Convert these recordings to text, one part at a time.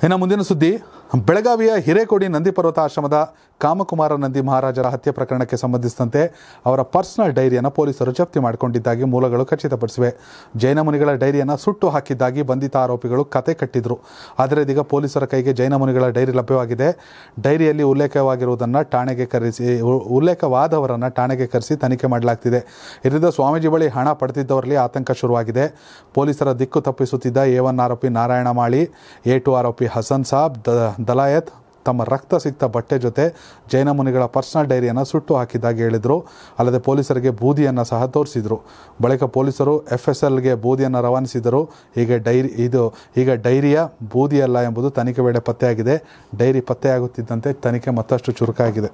ಇನ್ನು ಮುಂದಿನ ಸುದ್ದಿ ಬೆಳಗಾವಿಯ ಹಿರೇಕೊಡಿ ನಂದಿ ಪರ್ವತ ಆಶ್ರಮದ ಕಾಮಕುಮಾರ ನಂದಿ ಮಹಾರಾಜರ ಹತ್ಯೆ ಪ್ರಕರಣಕ್ಕೆ ಸಂಬಂಧಿಸಿದಂತೆ ಅವರ ಪರ್ಸನಲ್ ಡೈರಿಯನ್ನು ಪೊಲೀಸರು ಜಪ್ತಿ ಮಾಡಿಕೊಂಡಿದ್ದಾಗಿ ಮೂಲಗಳು ಖಚಿತಪಡಿಸಿವೆ. ಜೈನ ಮುನಿಗಳ ಡೈರಿಯನ್ನು ಸುಟ್ಟು ಹಾಕಿದ್ದಾಗಿ ಬಂಧಿತ ಆರೋಪಿಗಳು ಕತೆ ಕಟ್ಟಿದ್ರು. ಆದರೆ ಇದೀಗ ಪೊಲೀಸರ ಕೈಗೆ ಜೈನ ಮುನಿಗಳ ಡೈರಿ ಲಭ್ಯವಾಗಿದೆ. ಡೈರಿಯಲ್ಲಿ ಉಲ್ಲೇಖವಾಗಿರುವುದನ್ನು ಠಾಣೆಗೆ ಕರೆಸಿ ಉಲ್ಲೇಖವಾದವರನ್ನು ಠಾಣೆಗೆ ಕರೆಸಿ ತನಿಖೆ ಮಾಡಲಾಗ್ತಿದೆ. ಇದರಿಂದ ಸ್ವಾಮೀಜಿ ಬಳಿ ಹಣ ಪಡೆದಿದ್ದವರಲ್ಲಿ ಆತಂಕ ಶುರುವಾಗಿದೆ. ಪೊಲೀಸರ ದಿಕ್ಕು ತಪ್ಪಿಸುತ್ತಿದ್ದ ಎ ಒನ್ ಆರೋಪಿ ನಾರಾಯಣ ಮಾಳಿ ಎ ಟು ಆರೋಪಿ ಹಸನ್ ಸಾಬ್ ದಲಾಯತ್ ತಮ್ಮ ರಕ್ತ ಸಿಕ್ತ ಬಟ್ಟೆ ಜೊತೆ ಜೈನ ಮುನಿಗಳ ಪರ್ಸನಲ್ ಡೈರಿಯನ್ನು ಸುಟ್ಟು ಹಾಕಿದ್ದಾಗಿ ಹೇಳಿದರು. ಅಲ್ಲದೆ ಪೊಲೀಸರಿಗೆ ಬೂದಿಯನ್ನು ಸಹ ತೋರಿಸಿದರು. ಬಳಿಕ ಪೊಲೀಸರು ಎಫ್ ಎಸ್ ಎಲ್ಗೆ ಬೂದಿಯನ್ನು ರವಾನಿಸಿದರು. ಹೀಗೆ ಡೈರಿ, ಇದು ಈಗ ಡೈರಿಯ ಬೂದಿಯಲ್ಲ ಎಂಬುದು ತನಿಖೆ ವೇಳೆ ಪತ್ತೆಯಾಗಿದೆ. ಡೈರಿ ಪತ್ತೆಯಾಗುತ್ತಿದ್ದಂತೆ ತನಿಖೆ ಮತ್ತಷ್ಟು ಚುರುಕಾಗಿದೆ.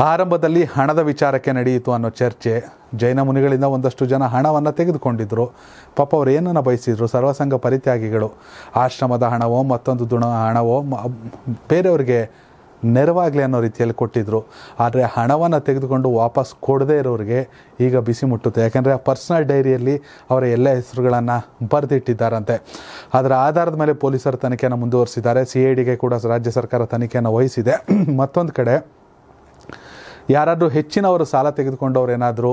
ಆರಂಭದಲ್ಲಿ ಹಣದ ವಿಚಾರಕ್ಕೆ ನಡೆಯಿತು ಅನ್ನೋ ಚರ್ಚೆ. ಜೈನ ಮುನಿಗಳಿಂದ ಒಂದಷ್ಟು ಜನ ಹಣವನ್ನು ತೆಗೆದುಕೊಂಡಿದ್ದರು ಪಾಪ ಅವರು ಏನನ್ನು ಬಯಸಿದ್ರು? ಸರ್ವಸಂಗ ಪರಿತ್ಯಾಗಿಗಳು. ಆಶ್ರಮದ ಹಣವೋ, ಮತ್ತೊಂದು ದುಣ ಹಣವೋ ಬೇರೆಯವ್ರಿಗೆ ನೆರವಾಗಲಿ ಅನ್ನೋ ರೀತಿಯಲ್ಲಿ ಕೊಟ್ಟಿದ್ದರು ಆದರೆ ಹಣವನ್ನು ತೆಗೆದುಕೊಂಡು ವಾಪಸ್ ಕೊಡದೇ ಇರೋರಿಗೆ ಈಗ ಬಿಸಿ ಮುಟ್ಟುತ್ತೆ. ಯಾಕೆಂದರೆ ಆ ಪರ್ಸನಲ್ ಡೈರಿಯಲ್ಲಿ ಅವರ ಎಲ್ಲ ಹೆಸರುಗಳನ್ನು ಬರೆದಿಟ್ಟಿದ್ದಾರಂತೆ. ಅದರ ಆಧಾರದ ಮೇಲೆ ಪೊಲೀಸರು ತನಿಖೆಯನ್ನು ಮುಂದುವರಿಸಿದ್ದಾರೆ. ಸಿ ಐ ಡಿಗೆ ಕೂಡ ರಾಜ್ಯ ಸರ್ಕಾರ ತನಿಖೆಯನ್ನು ವಹಿಸಿದೆ. ಮತ್ತೊಂದು ಕಡೆ ಯಾರಾದರೂ ಹೆಚ್ಚಿನವರು ಸಾಲ ತೆಗೆದುಕೊಂಡವ್ರು ಏನಾದರೂ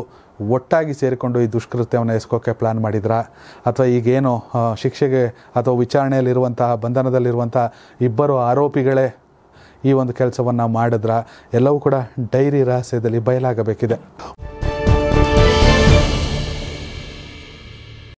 ಒಟ್ಟಾಗಿ ಸೇರಿಕೊಂಡು ಈ ದುಷ್ಕೃತ್ಯವನ್ನು ಎಸ್ಕೋಕ್ಕೆ ಪ್ಲ್ಯಾನ್ ಮಾಡಿದ್ರಾ? ಅಥವಾ ಈಗೇನು ಶಿಕ್ಷೆಗೆ ಅಥವಾ ವಿಚಾರಣೆಯಲ್ಲಿರುವಂತಹ ಬಂಧನದಲ್ಲಿರುವಂಥ ಇಬ್ಬರು ಆರೋಪಿಗಳೇ ಈ ಒಂದು ಕೆಲಸವನ್ನು ಮಾಡಿದ್ರ? ಎಲ್ಲವೂ ಕೂಡ ಡೈರಿ ರಹಸ್ಯದಲ್ಲಿ ಬಯಲಾಗಬೇಕಿದೆ.